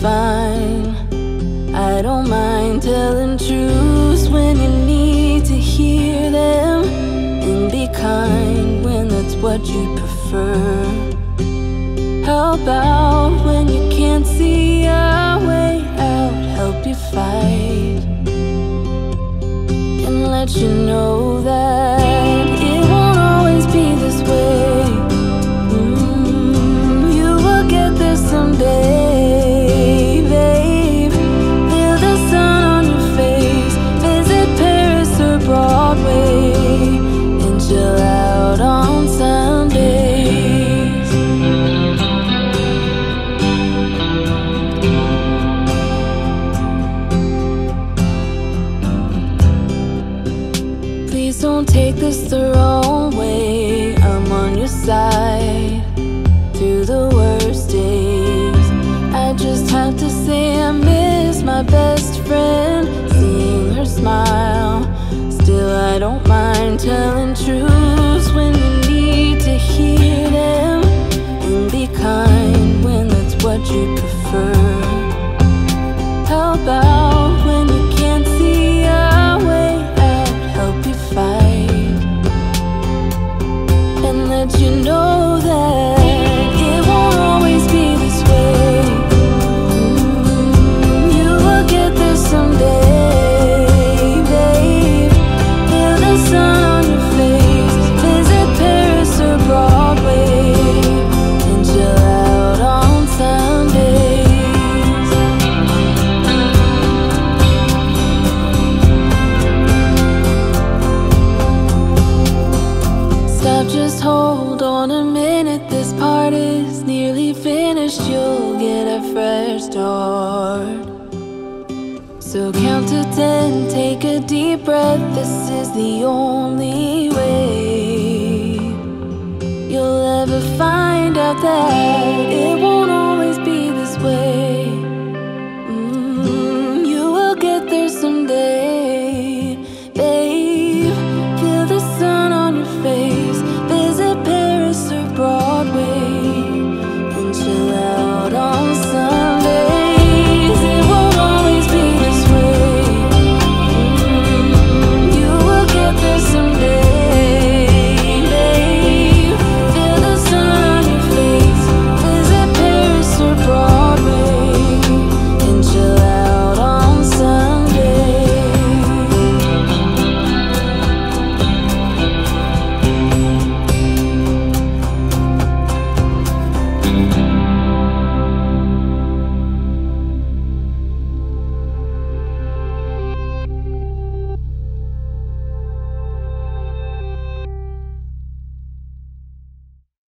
fine. I don't mind telling truths when you need to hear them, and be kind when that's what you prefer. How about when you can't see a way out? Help you fight and let you know this the wrong way. I'm on your side through the worst days. I just have to say I miss my best friend. Seeing her smile. Still, I don't mind telling truths when you need to hear them. And be kind when that's what you prefer. How about just hold on a minute. This part is nearly finished. You'll get a fresh start. So count to ten, take a deep breath. This is the only way you'll ever find out that